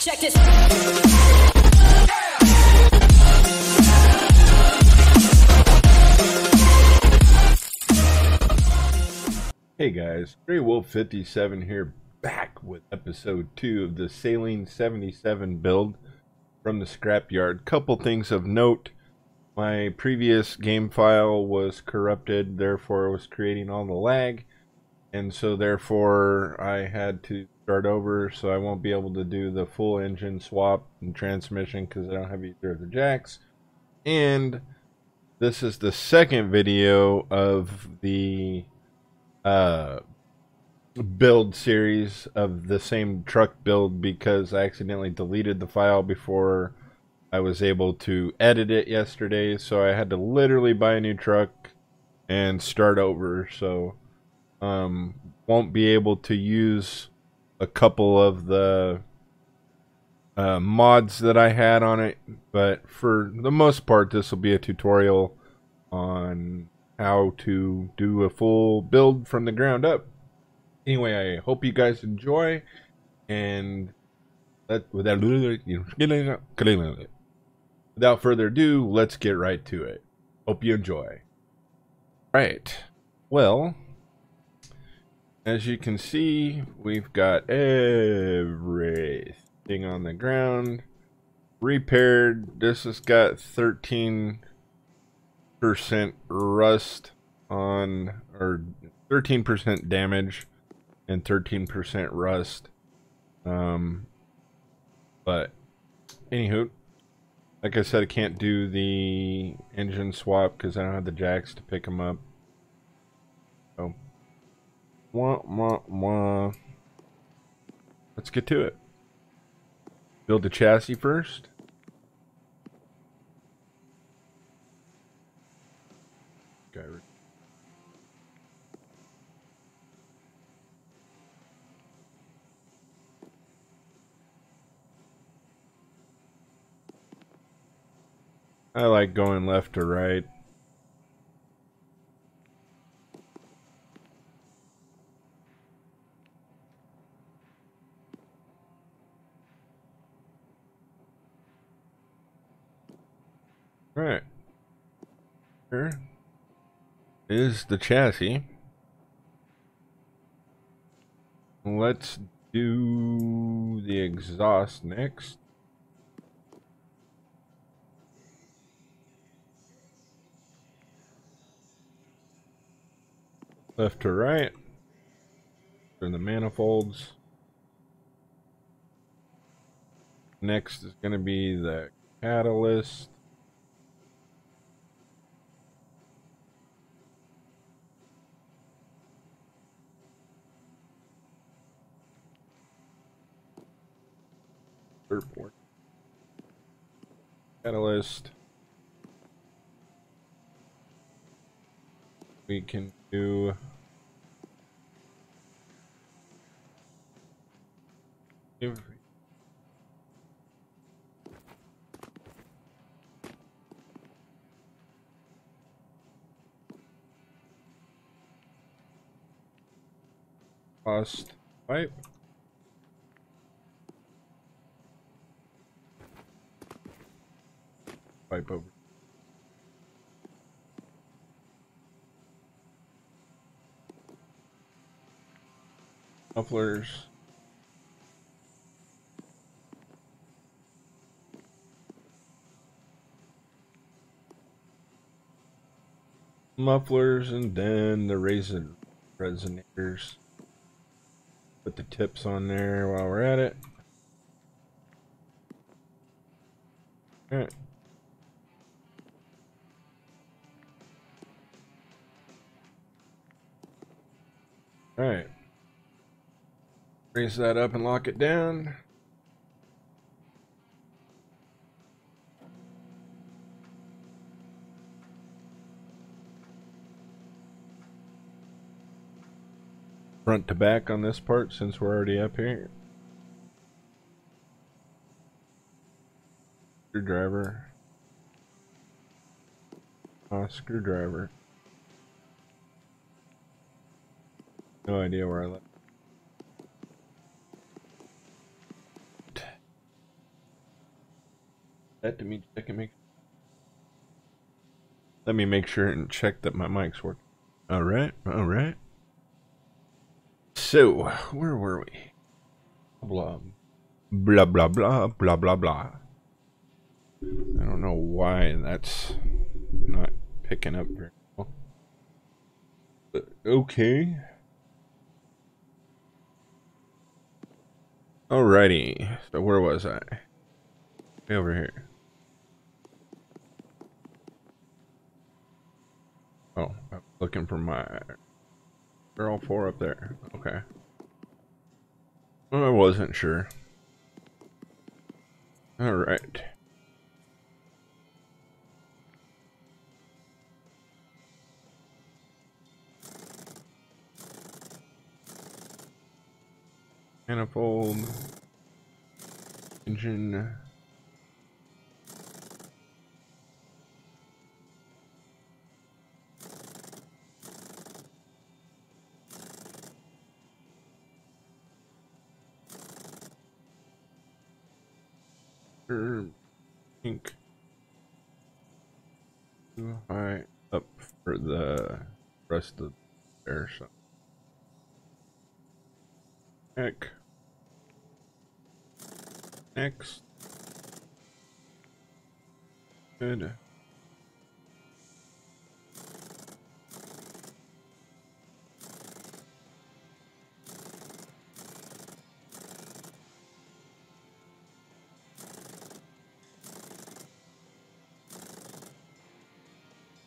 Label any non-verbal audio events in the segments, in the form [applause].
Check this. Hey guys, Grey Wolf 57 here, back with episode 2 of the Saleen 77 build from the scrapyard. Couple things of note. My previous game file was corrupted, therefore it was creating all the lag. And so therefore I had to start over, so I won't be able to do the full engine swap and transmission because I don't have either of the jacks. And this is the second video of the uh build series of the same truck build because I accidentally deleted the file before I was able to edit it yesterday so I had to literally buy a new truck and start over so um won't be able to use a couple of the uh, mods that I had on it but for the most part this will be a tutorial on how to do a full build from the ground up. Anyway, I hope you guys enjoy, and without without further ado, let's get right to it. Hope you enjoy. Right. Well, as you can see, we've got everything on the ground. Repaired. This has got 13 percent rust on or 13% damage and 13% rust. Um but anywho like I said I can't do the engine swap because I don't have the jacks to pick them up wah, wah, wah. let's get to it build the chassis first. I like going left to right. All right. Here is the chassis. Let's do the exhaust next. Left to right. Turn the manifolds. Next is going to be the catalyst. Catalyst. We can do every cost pipe. Pipe. Mufflers. Mufflers and then the resin resonators. Put the tips on there while we're at it. Alright. Alright. Raise that up and lock it down. Front to back on this part since we're already up here. Screwdriver. Uh, screwdriver. No idea where I left. That to me check and make. Let me make sure and check that my mic's working. All right, all right. So, where were we? Blah, blah, blah, blah, blah, blah, blah. I don't know why that's not picking up very well. But okay. Alrighty. So where was I? Over here. Oh, I'm looking for my girl four up there. Okay. Well, I wasn't sure. All Manifold. Engine. Pink. High up for the rest of the air so. Heck. Next. Good.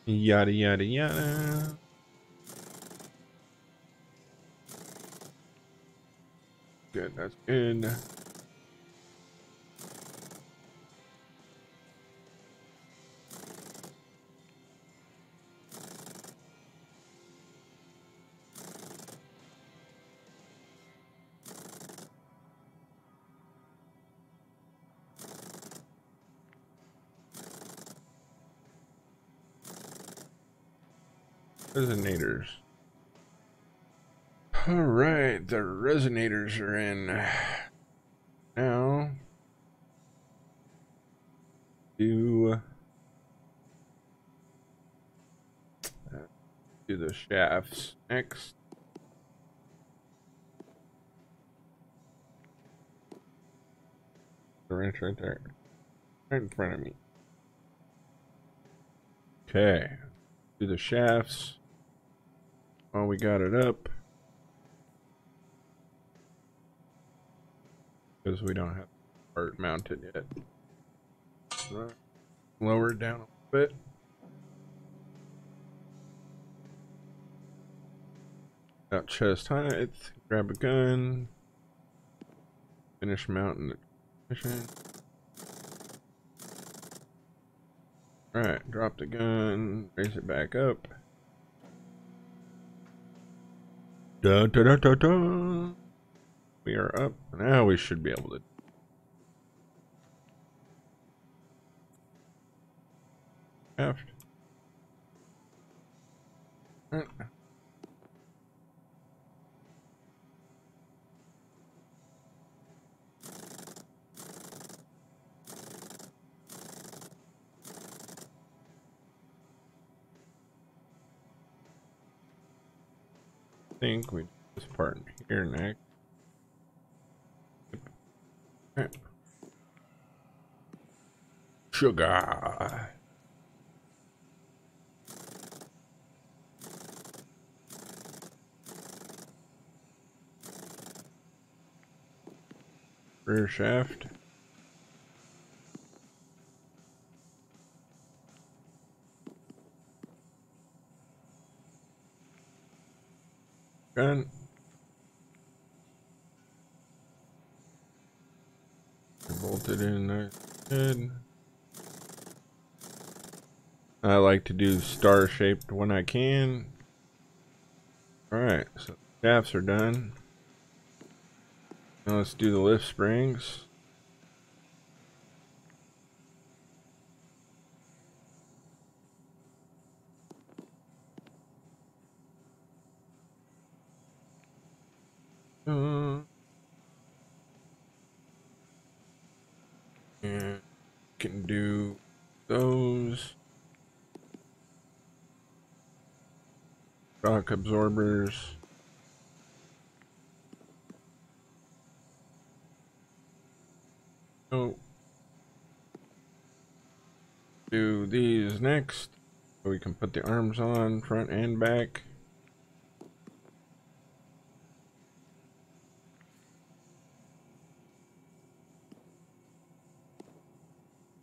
Yada yada yada. Good, that's good. Resonators. All right, the resonators are in. Now, do uh, do the shafts next. The wrench right there, right in front of me. Okay, do the shafts. While we got it up. Because we don't have part mounted yet. Lower it down a bit. Got chest height, grab a gun, finish mounting the mission. Alright, drop the gun, raise it back up. Da da da da da. We are up. Now we should be able to. Left. Think we do this part here next. Sugar. Rear shaft. Gun. Bolted in there. I like to do star shaped when I can. Alright, so shafts are done. Now let's do the lift springs. Uh, can do those. Oh. Do these next. So we can put the arms on front and back.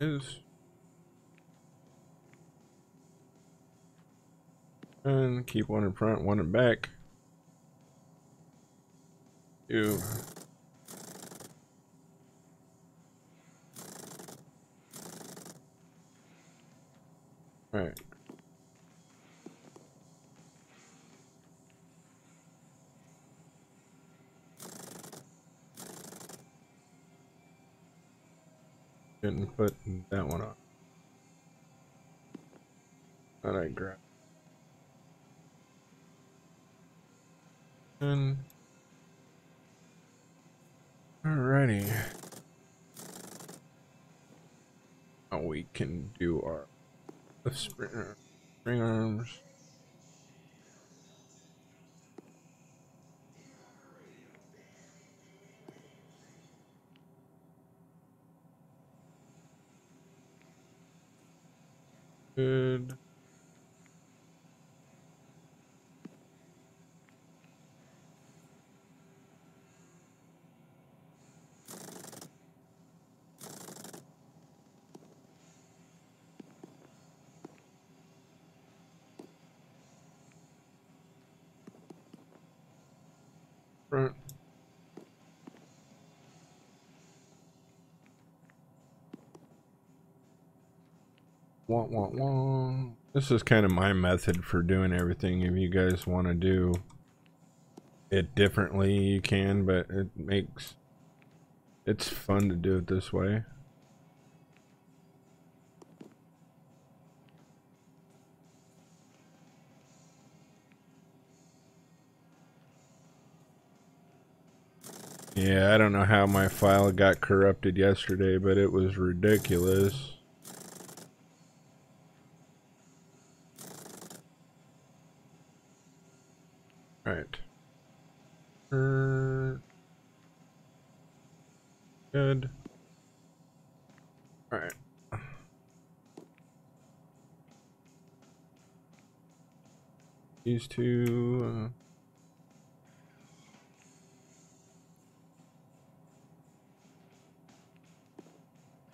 Is and keep one in front, one in back. Two. Right. Didn't put that one on. I grab. And alrighty. Now we can do our spring, spring arms. Good. Front. Wah, wah, wah. This is kind of my method for doing everything. If you guys want to do it differently, you can, but it makes it's fun to do it this way. Yeah, I don't know how my file got corrupted yesterday, but it was ridiculous. Two...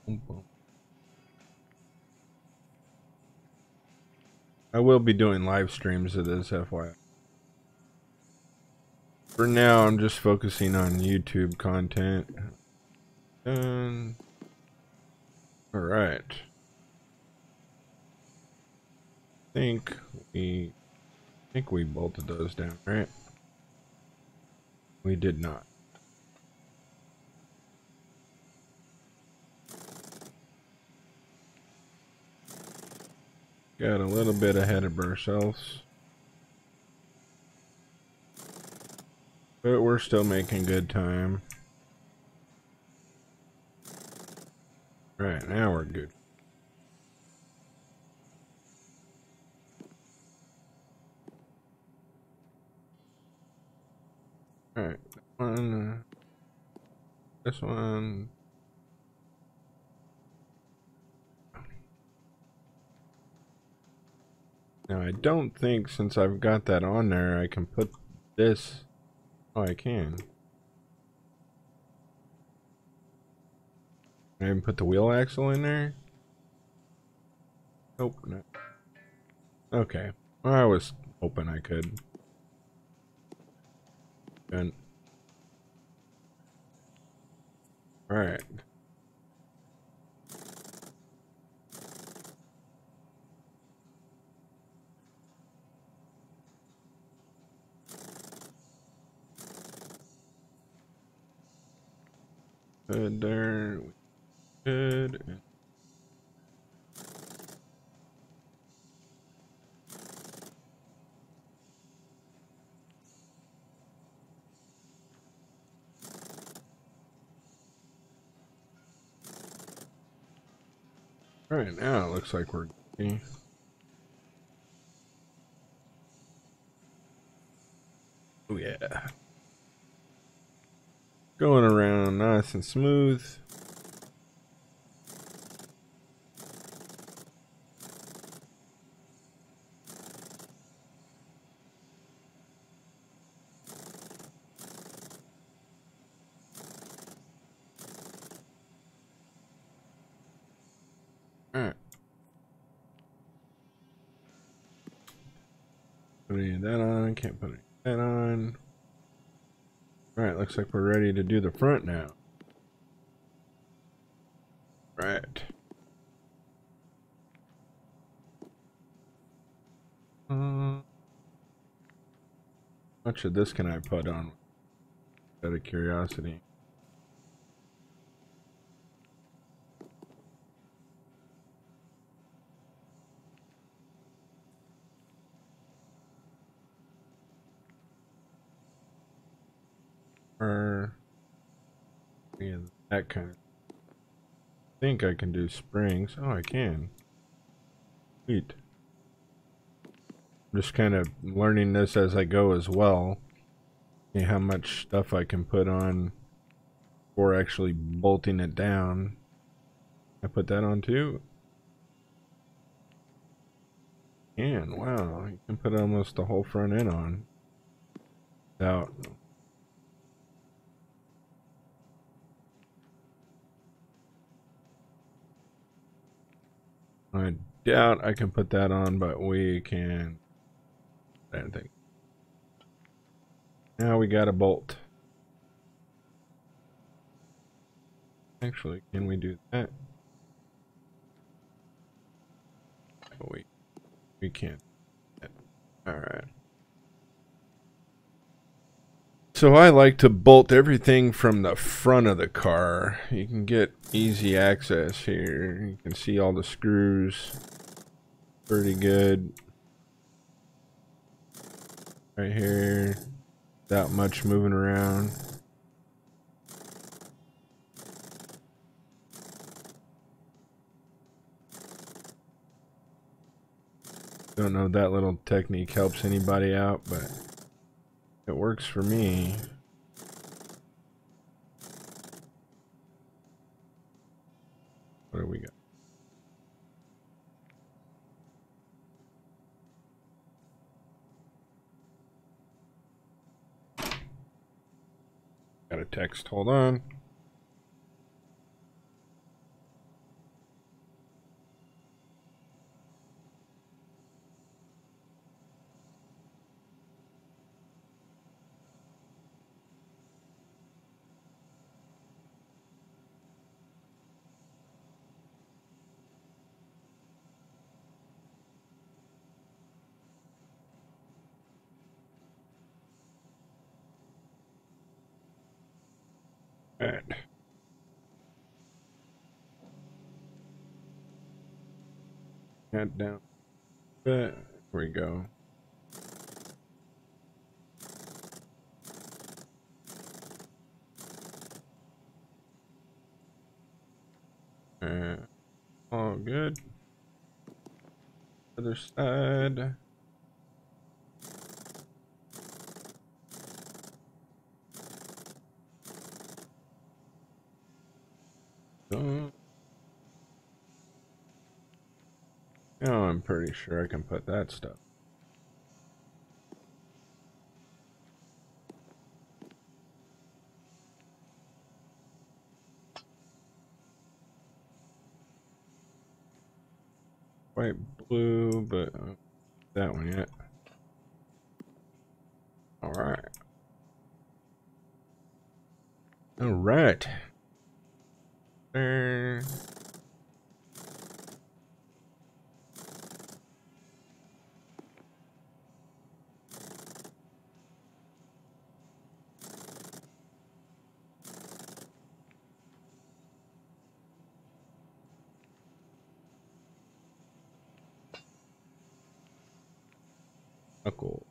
Uh, I will be doing live streams of this, FYI. For now, I'm just focusing on YouTube content. And all right. I think we I think we bolted those down, right? We did not. Got a little bit ahead of ourselves. But we're still making good time. Right, now we're good. Alright, one, this one, Now I don't think since I've got that on there I can put this. Oh, I can. I even put the wheel axle in there? Nope. No. Okay. Well, I was hoping I could. And Alright. Good there. Good. Right now, it looks like we're. Oh, yeah. Going around nice and smooth. Alright. Put any of that on, can't put any of that on. Alright, looks like we're ready to do the front now. Right. Uh, much of this can I put on? Out of curiosity. Or yeah, that kind of. I think I can do springs. Oh, I can. Sweet. I'm just kind of learning this as I go as well. See how much stuff I can put on before actually bolting it down. I put that on too. And wow, you can put almost the whole front end on without I doubt I can put that on, but we can. I don't think. Now we got a bolt. Actually, can we do that? Oh, we we can't. All right. So I like to bolt everything from the front of the car. You can get easy access here. You can see all the screws. Pretty good. Right here. Without much moving around. Don't know if that little technique helps anybody out, but... It works for me. What do we got? Got a text, hold on. Alright. Head down. There we go. Uh, all good. Other side. Oh, I'm pretty sure I can put that stuff. White, blue, but uh, that one yet. All right. All right. Uh, Knuckle.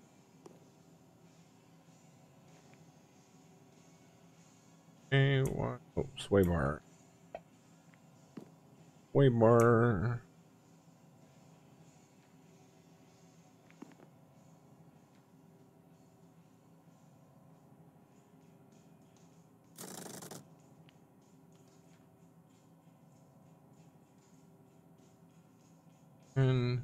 Okay, what? Oh, sway bar. Way bar. And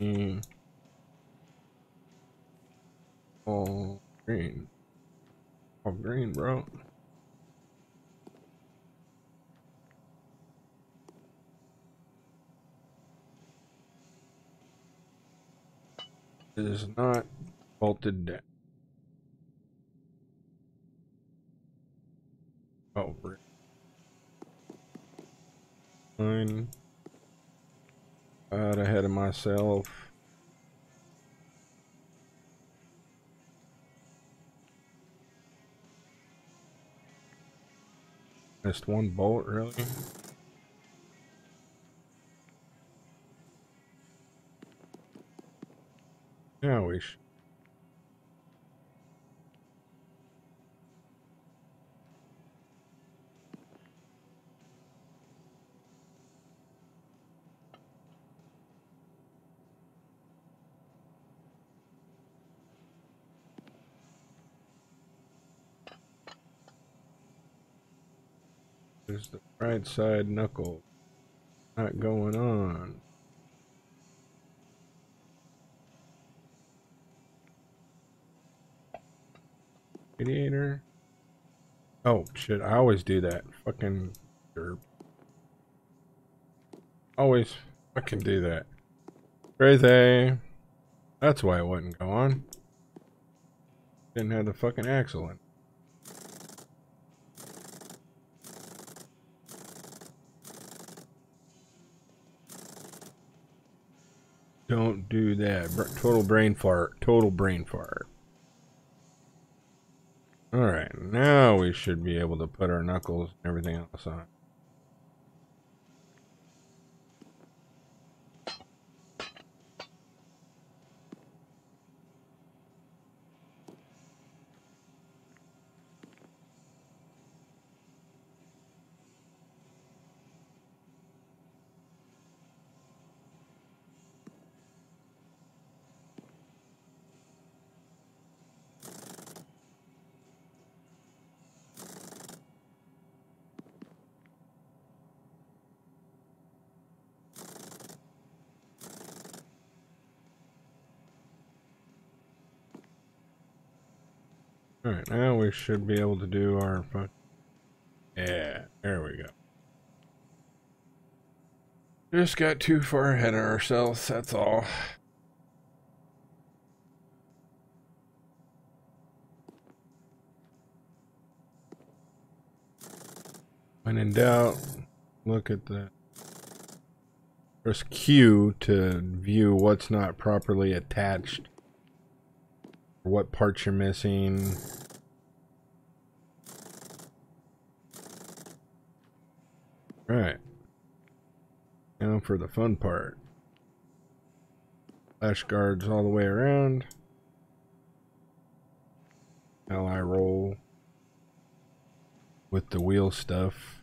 Mm. All green. All green, bro. It is not bolted down. Oh, green. Fine. Out ahead of myself. Missed one bolt, really? Yeah, we should. There's the right side knuckle. Not going on. Radiator. Oh, shit. I always do that. Fucking derp. Always fucking do that. Crazy. That's why it wouldn't go on. Didn't have the fucking axle in. Don't do that. Total brain fart. Total brain fart. Alright, now we should be able to put our knuckles and everything else on. Alright, now we should be able to do our... Yeah, there we go. Just got too far ahead of ourselves, that's all. When in doubt, look at the press Q to view what's not properly attached what parts you're missing. Right. Now for the fun part. Flash guards all the way around. Ally roll with the wheel stuff.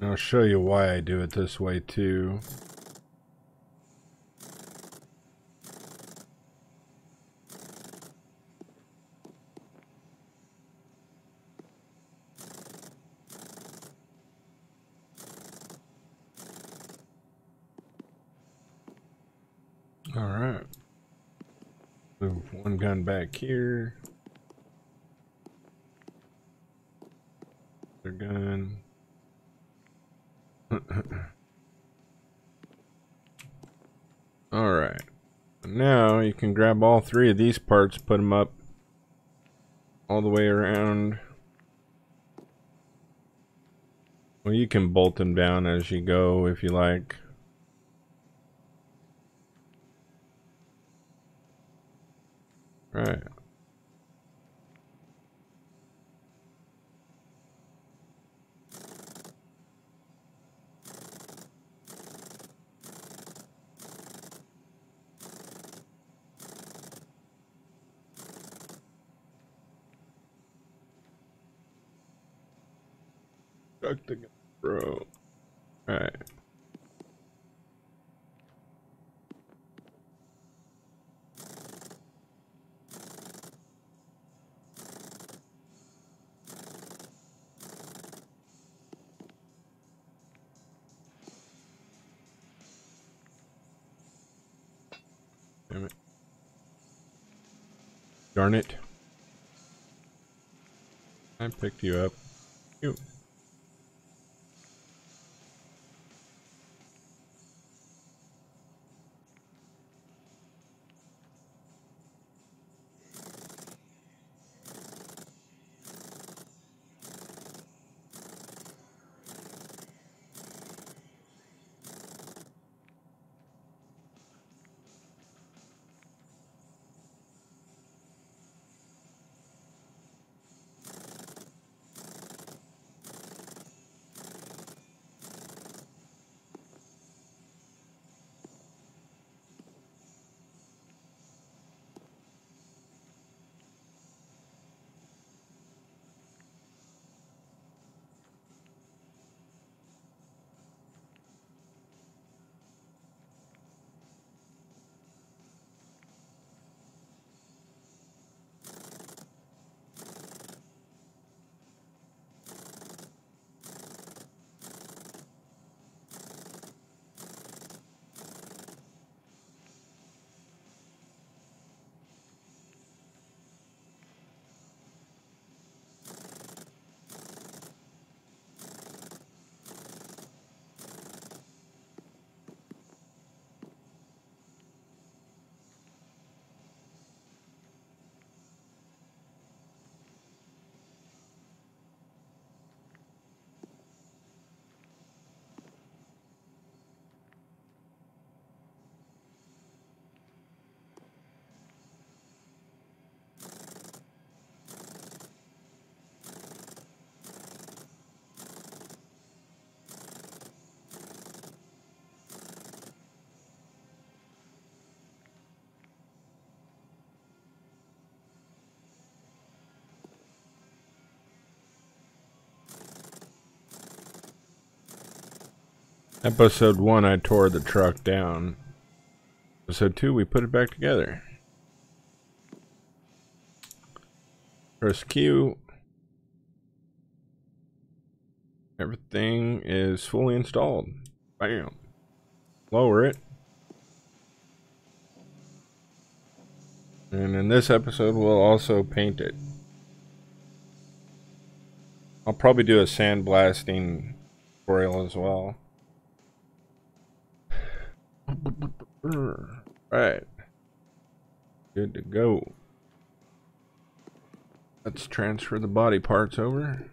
I'll show you why I do it this way too. All right. Move one gun back here. Their gun. Alright. Now you can grab all three of these parts, put them up all the way around. Well, you can bolt them down as you go if you like. Episode 1, I tore the truck down. Episode 2, we put it back together. Q. Everything is fully installed. Bam. Lower it. And in this episode, we'll also paint it. I'll probably do a sandblasting tutorial as well. Right. Good to go. Let's transfer the body parts over.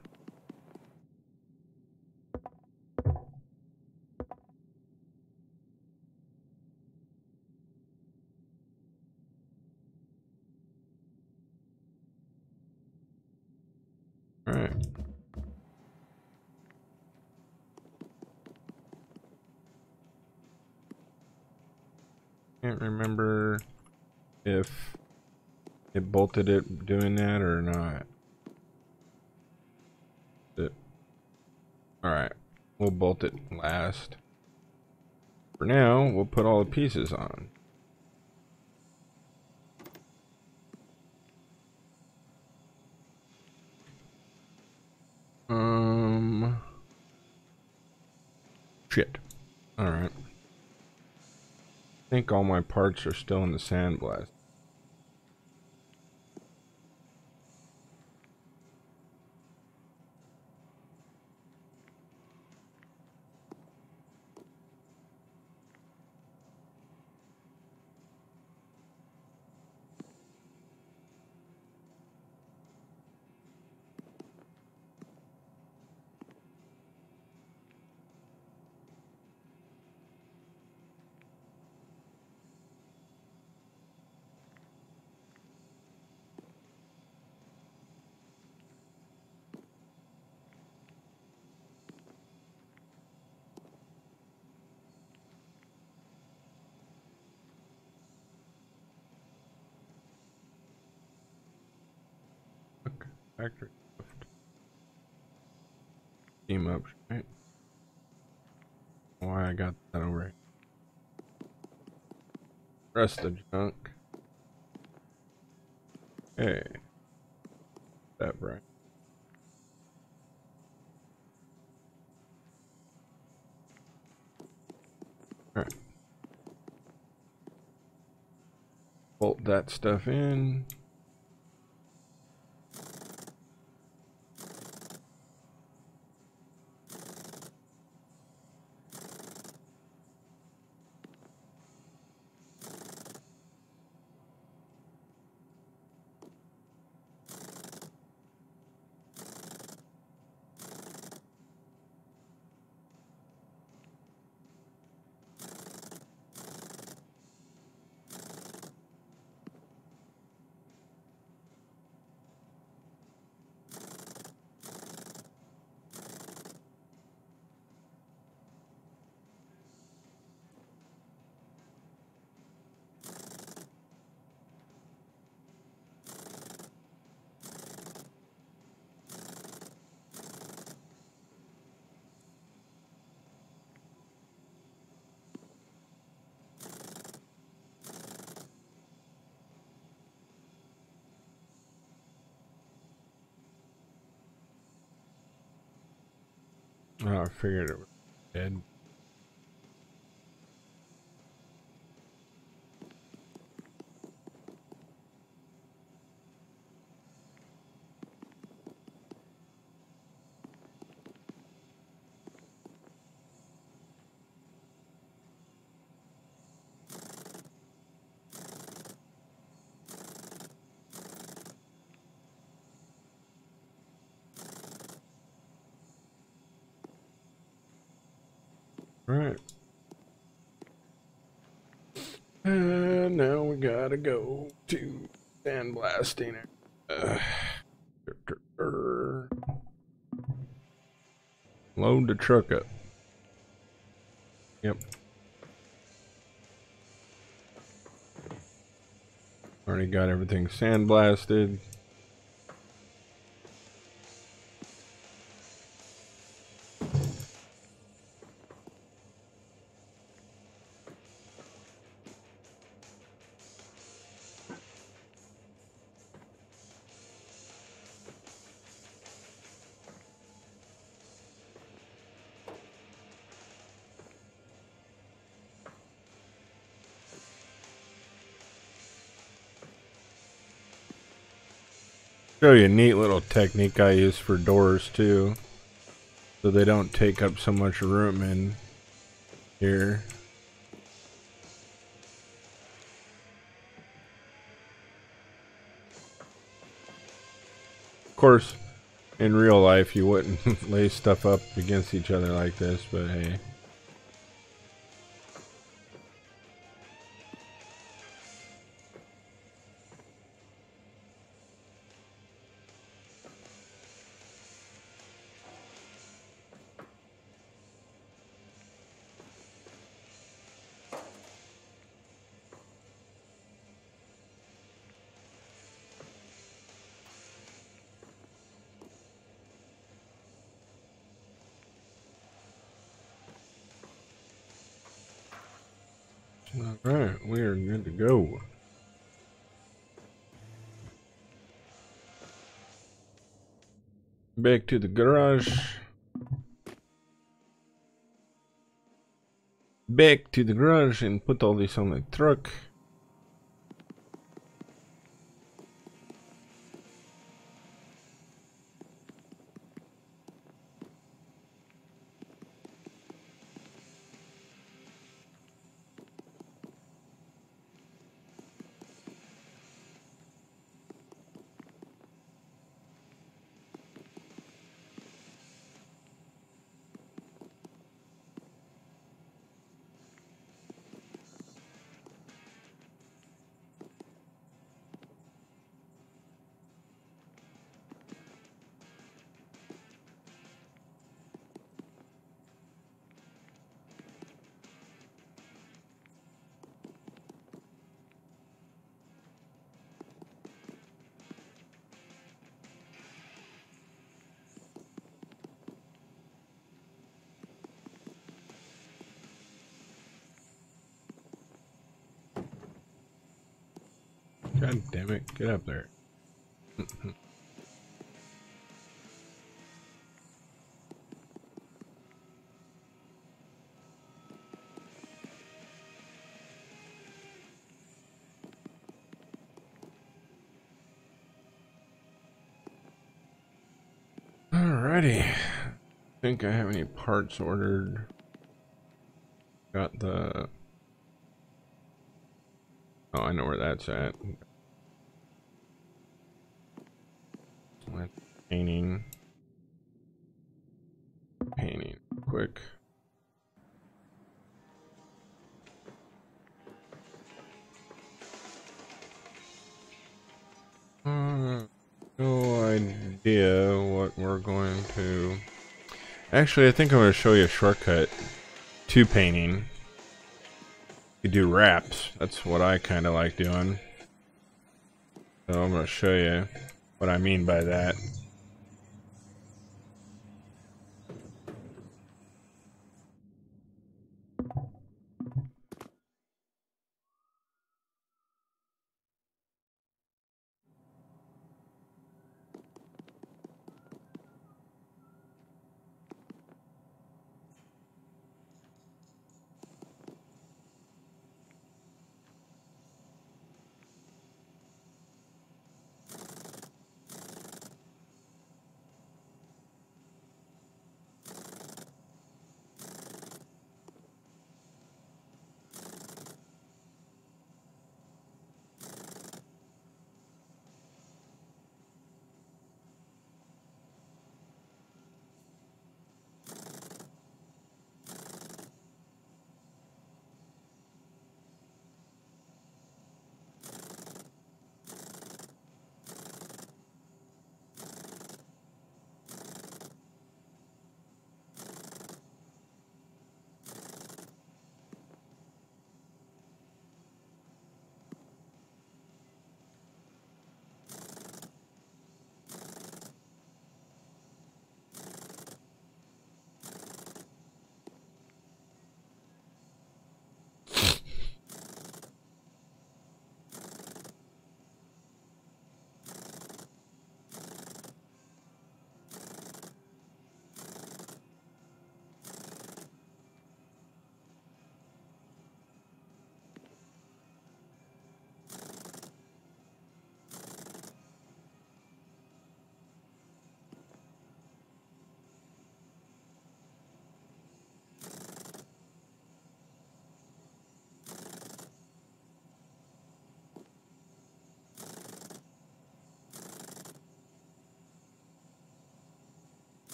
Can't remember if it bolted it doing that or not. It, all right, we'll bolt it last. For now, we'll put all the pieces on. Um, shit. All right. I think all my parts are still in the sandblast. Factory. Team up, right? Why I got that over here. Rest of the junk. Hey. That right. Alright. Bolt that stuff in. Oh, I figured it was dead. Right. And now we gotta go to sandblasting. Uh, load the truck up. Yep. Already got everything sandblasted. Show you a neat little technique I use for doors too. So they don't take up so much room in here. Of course, in real life you wouldn't [laughs] lay stuff up against each other like this, but hey. Back to the garage. Back to the garage and put all this on the truck. God damn it. Get up there. Alrighty. think I have any parts ordered. Got the... Oh, I know where that's at. Actually, I think I'm going to show you a shortcut to painting. You do wraps. That's what I kind of like doing. So I'm going to show you what I mean by that.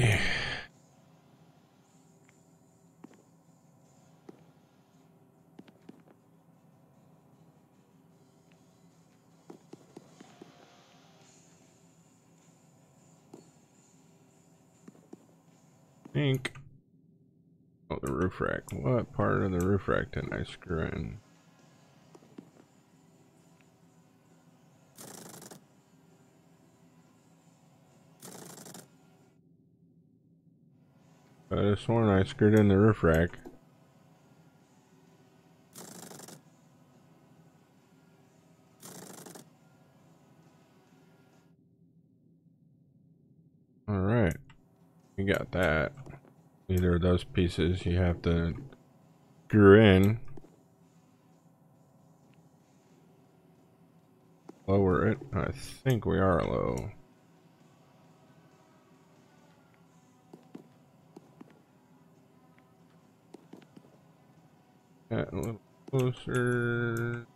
Alrighty. oh the roof rack. What part of the roof rack did I screw in I have sworn I screwed in the roof rack. Alright. We got that. Either of those pieces you have to screw in. Lower it. I think we are low. Get a little closer.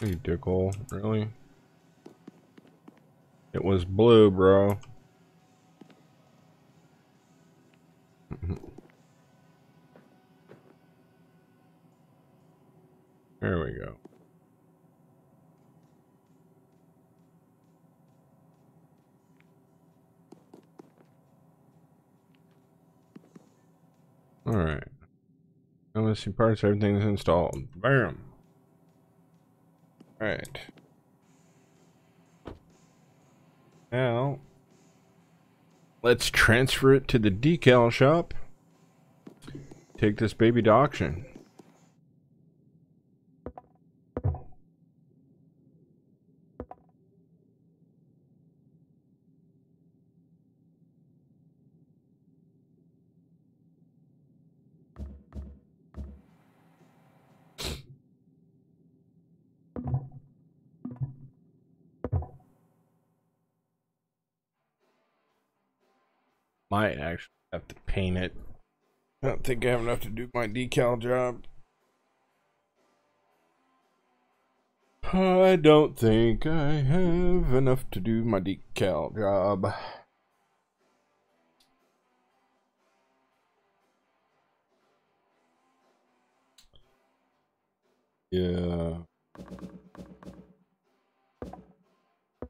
You dickhole, really? was blue, bro. there we go. Alright. I'm see parts, everything's installed. Bam! Alright. Let's transfer it to the decal shop. Take this baby to auction. Think I have enough to do my decal job. I don't think I have enough to do my decal job. Yeah.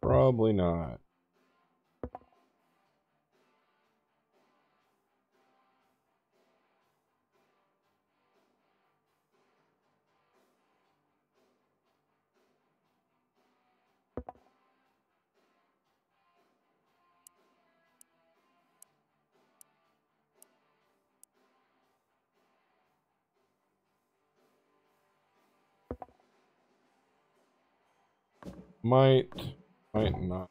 Probably not. Might, might not.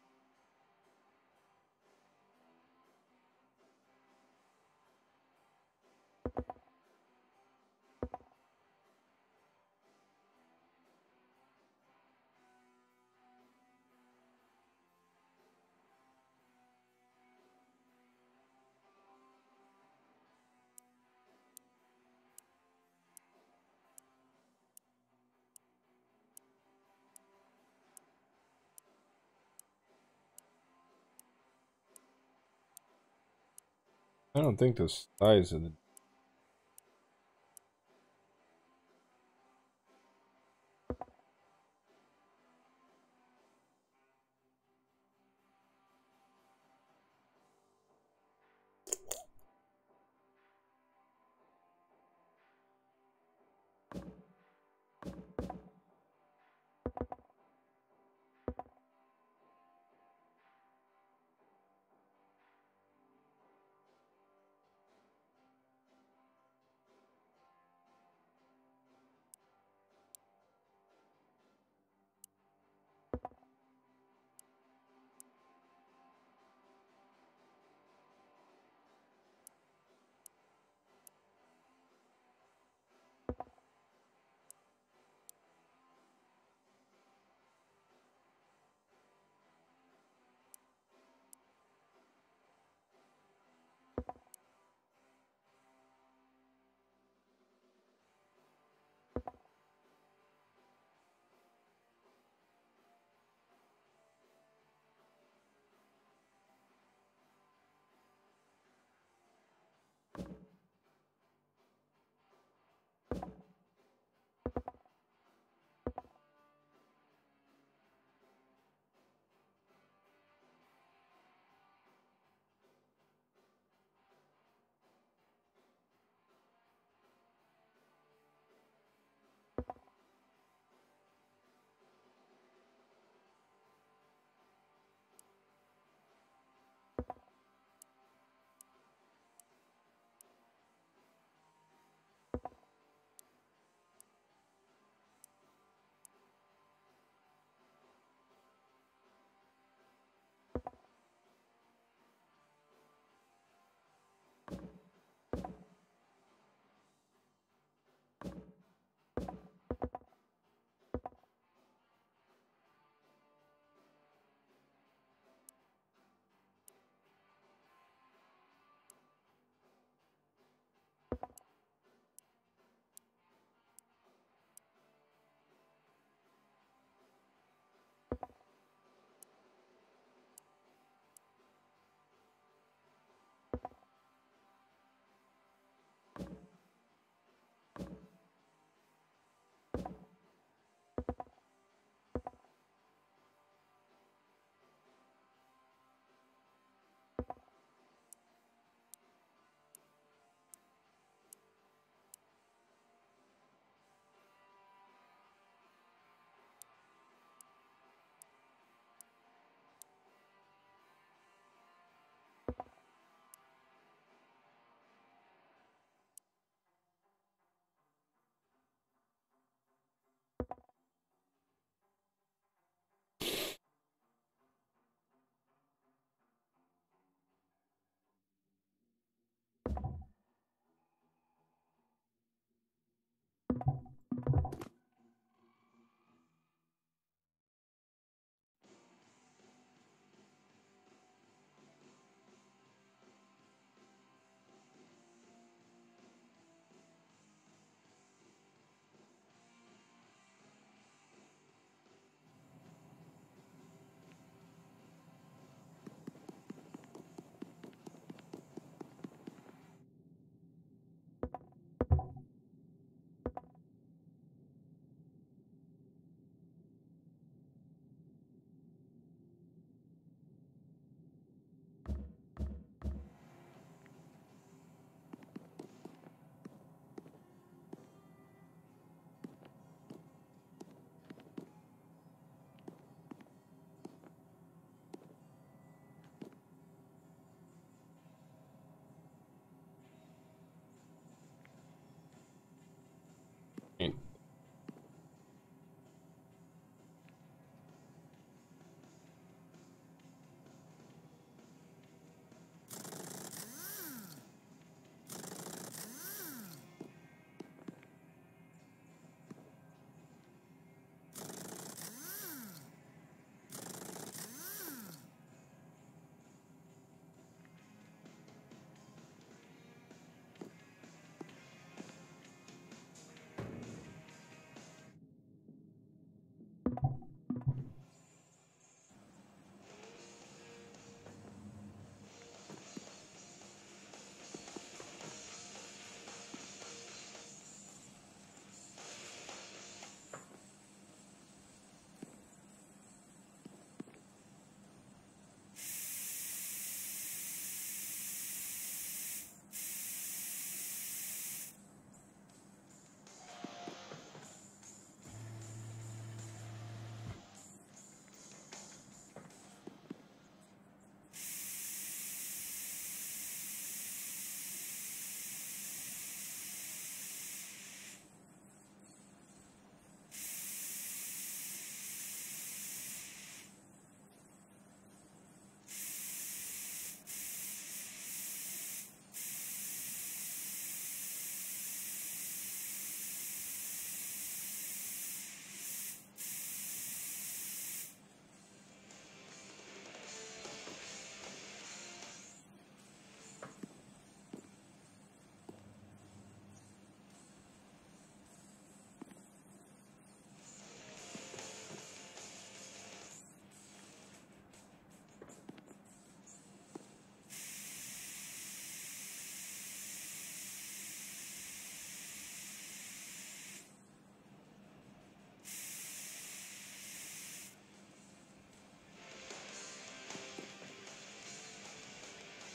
I don't think the size of the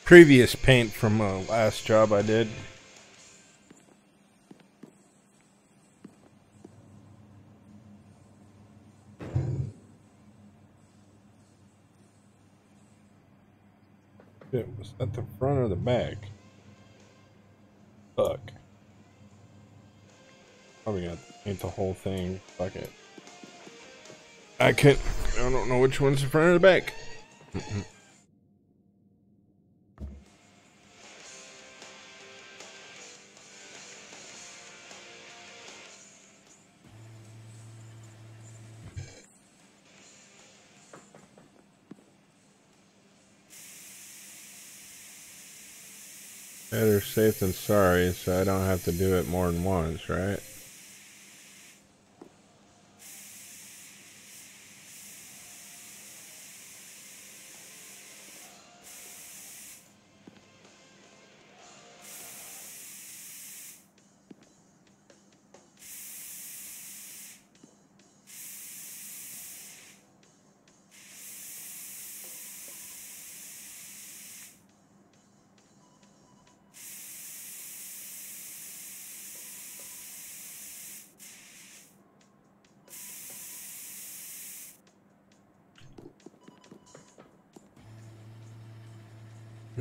previous paint from a last job I did. It was at the front or the back. Fuck. Probably gonna paint the whole thing. Fuck it. I can't. I don't know which one's the front or the back. Sorry, so I don't have to do it more than once, right?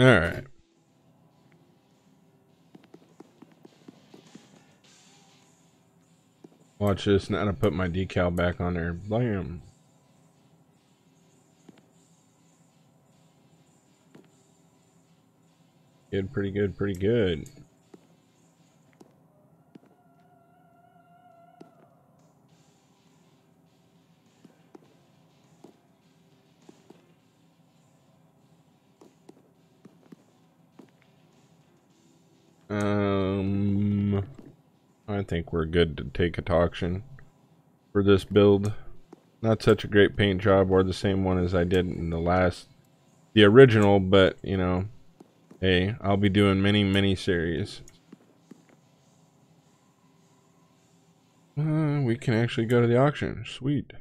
All right. Watch this. Now to put my decal back on there. Blam. Good, pretty good, pretty good. We're good to take it to auction for this build. Not such a great paint job or the same one as I did in the last, the original, but you know, hey, I'll be doing many, many series. Uh, we can actually go to the auction. Sweet.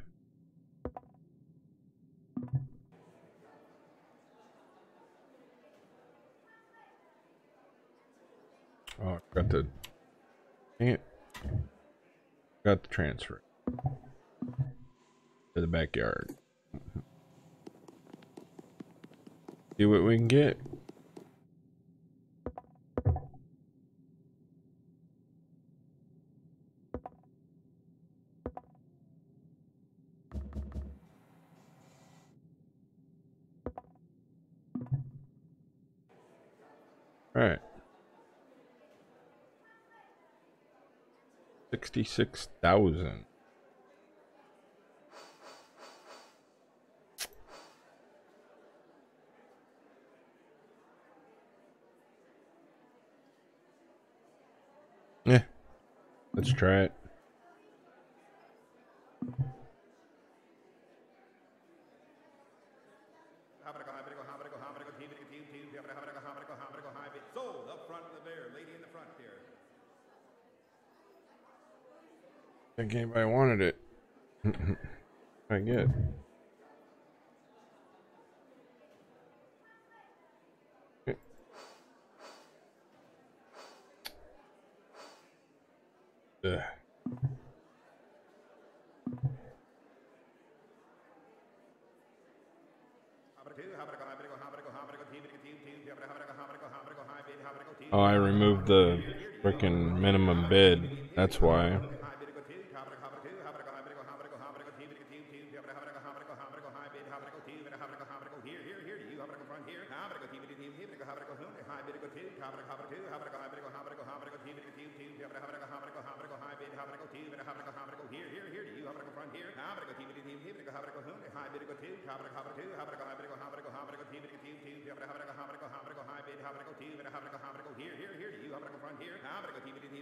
Oh, got the. Dang. Got the transfer. To the backyard. Mm-hmm. See what we can get. All right. 66,000. Yeah. Let's try it. Think anybody wanted it. [laughs] I get. Ugh. Oh, I removed the freaking minimum bid. That's why.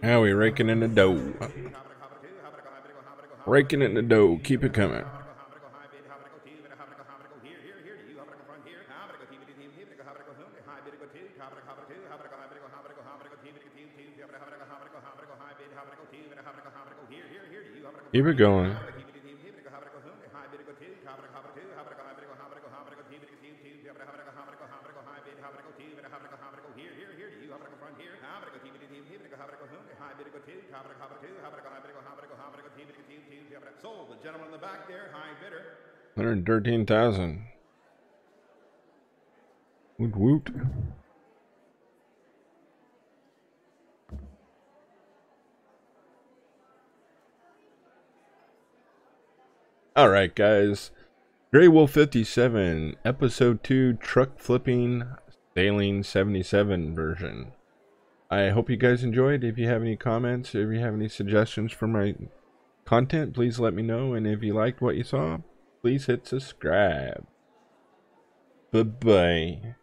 How we raking in the dough? Raking in the dough. Keep it coming. Keep it going. Sold. The gentleman in the back there, high bidder. 113,000. Woot woot. All right, guys. Grey Wolf 57, Episode 2, Truck Flipping Saleen 77 version. I hope you guys enjoyed. If you have any comments, if you have any suggestions for my content, please let me know. And if you liked what you saw, please hit subscribe. Bye bye.